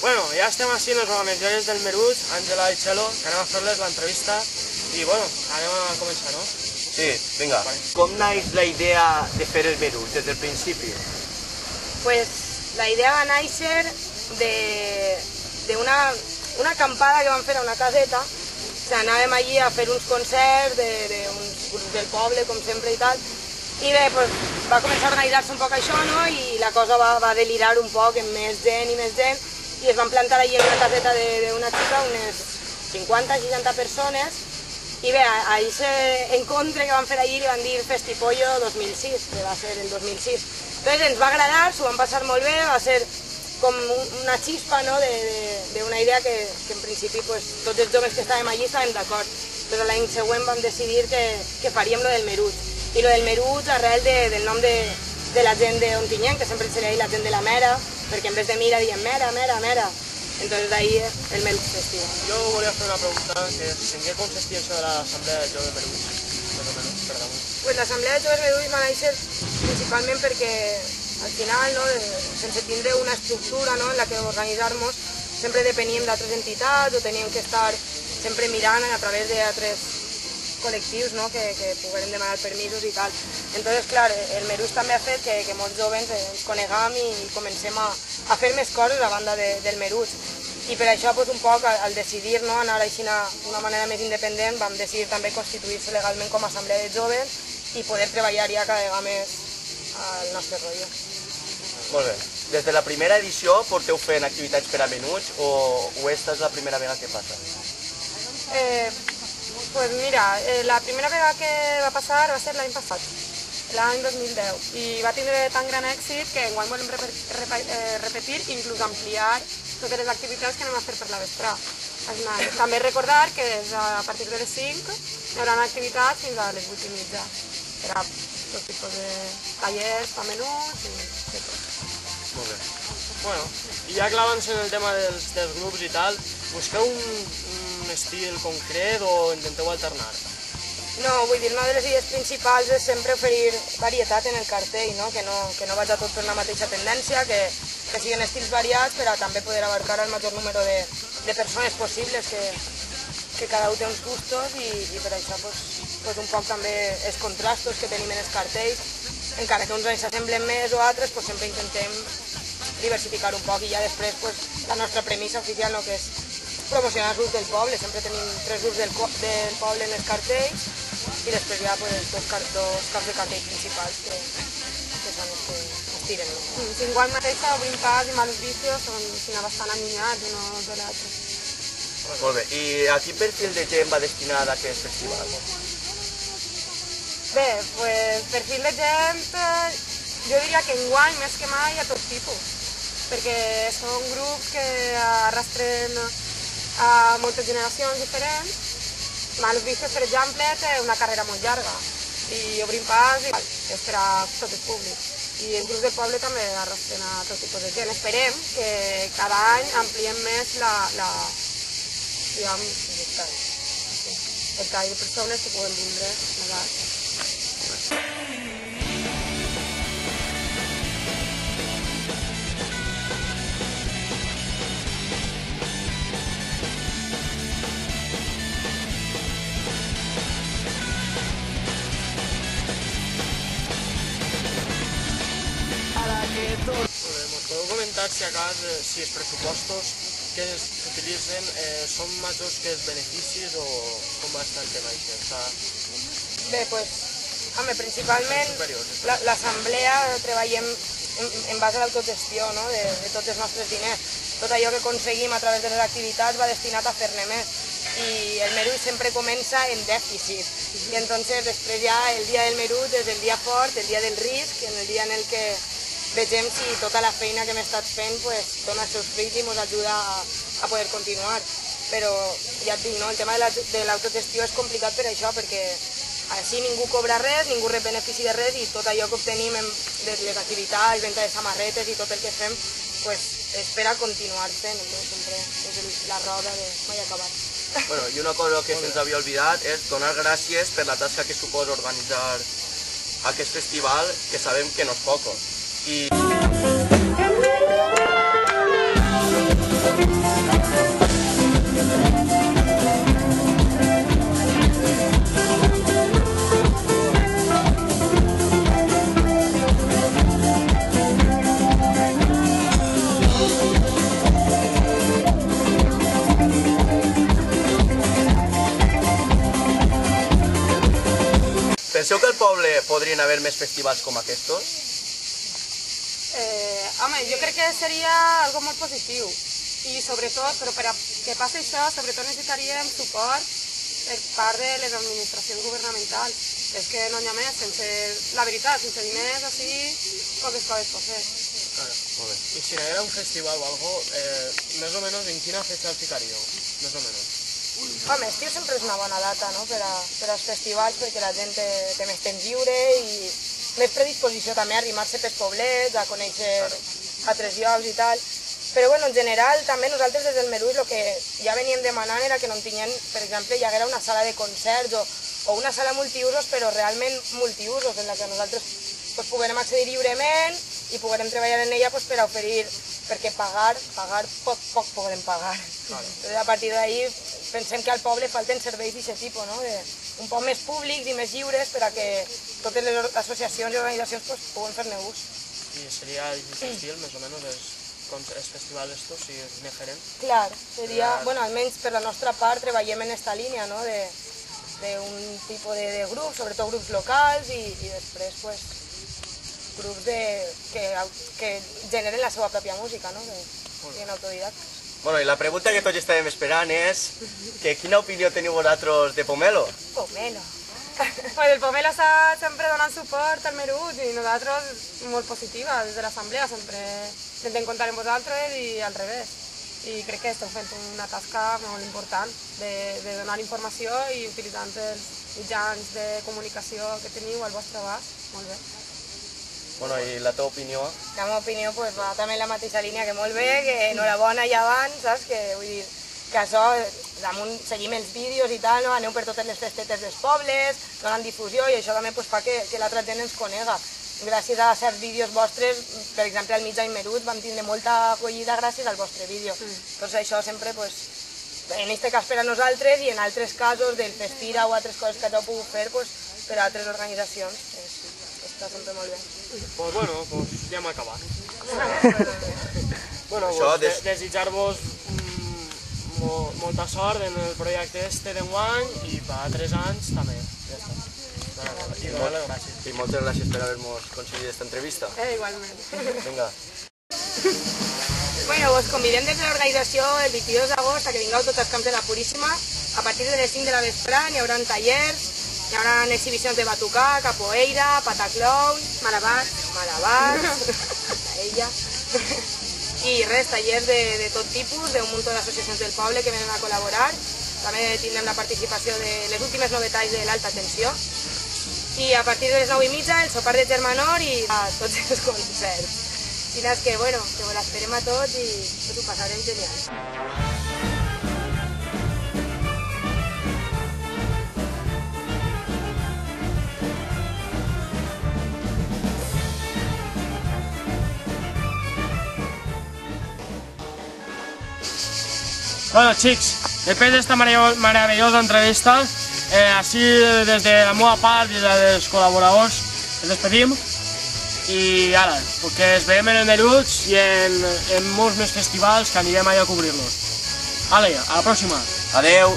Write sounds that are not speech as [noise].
Bueno, ja estem així les organitzadores del Meruig, Àngela i Chelo, que anem a fer-les l'entrevista i bueno, anem a començar, no? Sí, vinga. Com naix la idea de fer el Meruig des del principi? Pues la idea va néixer de, de una, una acampada que vam fer a una caseta. O sigui, anàvem allí a fer uns concerts d'uns grups del poble, com sempre i tal. I bé, pues, va començar a organitzar-se un poc això, no? I la cosa va, va delirar un poc amb més gent i més gent. I es van plantar allí en una caseta d'una xica unes 50-60 persones i bé, a aquest encontre que vam fer allí li van dir Festipollo 2006, que va ser el 2006. Entonces ens va agradar, s'ho vam passar molt bé, va ser com una xispa no, d'una idea que, que en principi pues, tots els joves que estàvem allí estàvem d'acord. Però l'any següent vam decidir que, que faríem lo del Meruig. I lo del Meruig arrel de, del nom de, de la gent d'Ontinyent, que sempre se li la gent de la Mera, perquè en vez de Mira diem Mera, Mera, Mera. Entonces de ahí el Meruig Festival. Jo volia fer una pregunta, que és en què consistia això de l'Assemblea de Joves Meruig? Més o menys, per damunt. Pues l'Assemblea de Joves Meruig va néixer principalment perquè al final, no, sense tindre una estructura no, en la que organitzar-nos, sempre depeníem d'altres entitats o teníem que estar sempre mirant a través d'altres col·lectius no, que, que pogueren demanar permisos i tal. Entonces, clar, el Merús també ha fet que, que molts joves ens coneguem i comencem a, a fer més coses a banda de, del Merús. I per això, pues, un poc, al, al decidir no, anar així d'una manera més independent, vam decidir també constituir-se legalment com a assemblea de joves i poder treballar ja cada vegada més al nostre rotllo. Molt bé. Des de la primera edició porteu fent activitats per a menuts o, o esta és la primera vegada que passa? Eh, pues mira, eh, la primera vegada que va passar va ser l'any passat, l'any 2010, i va tindre tan gran èxit que enguany volem rep rep eh, repetir inclús ampliar totes les activitats que anem a fer per la vesprà. També recordar que des a partir de les 5 hi haurà activitats fins a les 8 i mitja. Serà tot tipus de tallers, pa menús i de tot. Molt bé. Bueno, i ja clavant-se en el tema dels, dels grups i tal, busqueu un, un estil concret o intenteu alternar? No, vull dir, una de les idees principals és sempre oferir varietat en el cartell, no? Que, no, que no vagi tot per la mateixa tendència, que, que siguin estils variats per a també poder abarcar el major número de, de persones possibles, que, que cada un té uns gustos i, i per això pues, pues un poc també els contrastos que tenim en els cartells, encara que uns anys s'assemblen més o altres, pues sempre intentem diversificar un poc i ja després pues, la nostra premissa oficial no, que és promocionar els grups del poble, sempre tenim tres grups del, del poble en els cartells i després hi ha pues, dos, car dos caps de cartells principals que, que són els que es tiren. No? Mm, sí, igual mateixa, obrim pas i malos vicios són sinó bastant allunyats uns de l'altre. Molt bé. I a quin perfil de gent va destinat a aquest festival? Bé, pues, perfil de gent, eh, jo diria que enguany més que mai a tot tipus, perquè són grups que arrastren a moltes generacions diferents. Malos Vicios, per exemple, té una carrera molt llarga i obrim pas i és per a tot el públic. I els grups del poble també arrastren a tot tipus de gent. Esperem que cada any ampliem més la, la diguem, el tall de persones que poden vindre a si a cas eh, si els pressupostos que s'utilitzen eh, són majors que els beneficis o com estar el tema això? Està Bé, pues, home, principalment l'assemblea treballem en, en base a l'autogestió no? de, de tots els nostres diners. Tot allò que aconseguim a través de les activitats va destinat a fer-ne més. I el Merull sempre comença en dèficit. I entonces després ja el dia del Merull és el dia fort, el dia del risc, en el dia en el que vegem si tota la feina que hem estat fent pues, dona els seus fruits i ens ajuda a, a poder continuar. Però ja et dic, no? el tema de la- l'autogestió és complicat per això, perquè així ningú cobra res, ningú rep benefici de res i tot allò que obtenim en, de les activitats, venda de samarretes i tot el que fem, pues, és per a continuar fent, entonces sempre és la roda de mai acabar. [laughs] Bueno, i una cosa que se'ns havia oblidat és donar gràcies per la tasca que suposa organitzar aquest festival, que sabem que no és poco. Penseu que al poble podrien haver més festivals com aquests? Eh, home, jo crec que seria algo molt positiu i sobretot, però per a que passi això, sobretot necessitaríem suport per part de les administracions governamentals. És que no n'hi ha més, sense, la veritat, sense diners així, poques coses pot fer. Claro. Y si era un festival o algo, eh, más o menos en quina fecha el ficaríeu? Más o menos. Home, estiu sempre és una bona data no? per, a, per als festivals perquè la gent té, té més temps lliure i més predisposició també a arrimar-se pels poblets, a conèixer altres llocs i tal. Però bueno, en general també nosaltres des del Meruix el que ja veníem demanant era que no en tinguem, per exemple, hi haguera una sala de concerts o, o una sala multiusos però realment multiusos en la que nosaltres pues, puguem accedir lliurement i puguem treballar en ella pues, per a oferir, perquè pagar, pagar poc, poc podrem pagar. Entonces, a partir d'ahí pensem que al poble falten serveis d'aquest tipus, no? de, un poc més públics i més lliures per a que totes les associacions i organitzacions pues, puguen fer-ne ús. Y sería el estil, más o menos, es, con tres festivals estos, si es Nejeren. Clar, seria, Clar. bueno, almenys per la nostra part treballem en esta línia, no? de d'un tipus de, de grups, sobretot grups locals i, i després pues, grups de, que, que generen la seva pròpia música, no? que siguin autodidactes. Bueno, i la pregunta que tots estàvem esperant és que quina opinió teniu vosaltres de Pomelo? O menos. [laughs] Pues el Pomelo està sempre donant suport al Merut i nosaltres molt positiva des de l'assemblea, sempre intentem comptar amb vosaltres i al revés. I crec que esteu fent una tasca molt important de, de donar informació i utilitzant els mitjans de comunicació que teniu al vostre abast. Molt bé. Bueno, i la teva opinió? La meva opinió pues, va també la mateixa línia que molt bé, que enhorabona ja abans, saps? Que vull dir que això, damunt seguim els vídeos i tal, no? aneu per totes les festetes dels pobles, donen difusió i això també pues, fa que, que l'altra gent ens conega. Gràcies a certs vídeos vostres, per exemple al Mitjà Merut, vam tindre molta acollida gràcies al vostre vídeo. Doncs això sempre, pues, en aquest cas per a nosaltres i en altres casos del Festira o altres coses que heu pogut fer pues, per a altres organitzacions. És, està sempre molt bé. Pues bueno, pues ja hem acabat. [laughs] bueno, Això pues, des- de, desitjar-vos mm, mo, molta sort en el projecte este d'enguany i per a tres anys també. Ja està. I les gràcies. I moltes gràcies per haver-nos concedit aquesta entrevista. Eh, igualment. Vinga. [laughs] Bueno, vos convidem des de l'organització el 22 d'agost a que vingueu tots als camps de la Puríssima. A partir de les 5 de la vesprà hi haurà tallers, hi haurà exhibicions de batucà, capoeira, pataclown, malabars, malabars, [laughs] ella. I res, tallers de, de tot tipus, d'un munt d'associacions del poble que venen a col·laborar. També tindrem la participació de les últimes novetats de l'alta tensió. I a partir de les 9 i mitja el sopar de Germanor i a tots els concerts. I és que, bueno, que l'esperem a tots i tot ho passarem genial. Bueno, chicos, después de esta marav- maravillosa entrevista, eh, así desde la meva part i la dels col·laboradors, ens despedim i ara, perquè es veiem en el Meruts i en, en molts més festivals que anirem allà a cobrir-los. Ale, a la pròxima! Adeu.